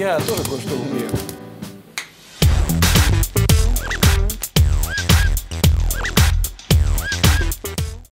я тоже кое-что умею.